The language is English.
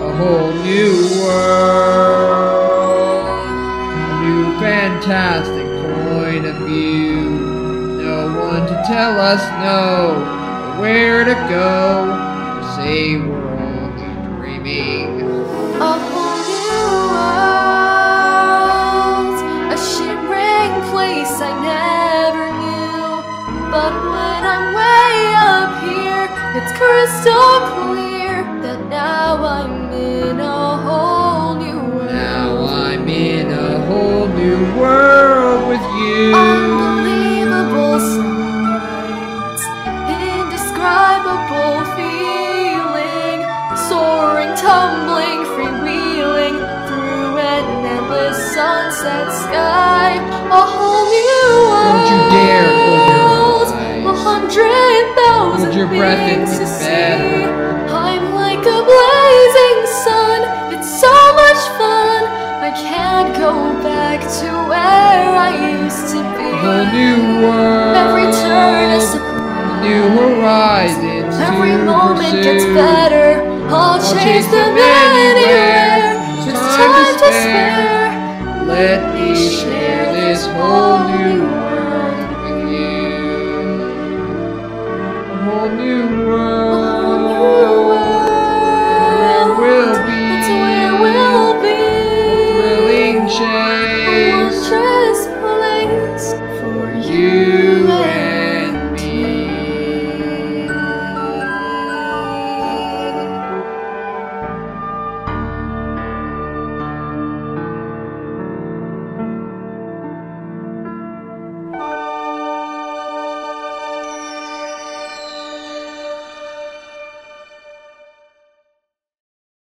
a whole new world, a new fantastic point of view. No one to tell us no, or where to go, or say we're only dreaming. A whole new world, a shimmering place I never knew. But when I'm way up here, it's crystal clear tumbling, freewheeling through an endless sunset sky. A whole new world. Don't you dare close your eyes. A hundred thousand Hold your breath things to see. I'm like a blazing sun. It's so much fun. I can't go back to where I used to be. A new world. Every turn is a. New horizons Every moment pursue. gets better. I'll chase them anywhere. Just time to spare, let me share this whole new world with you. A whole new world. Where we'll be. That's where we'll be. A thrilling chase. A for you.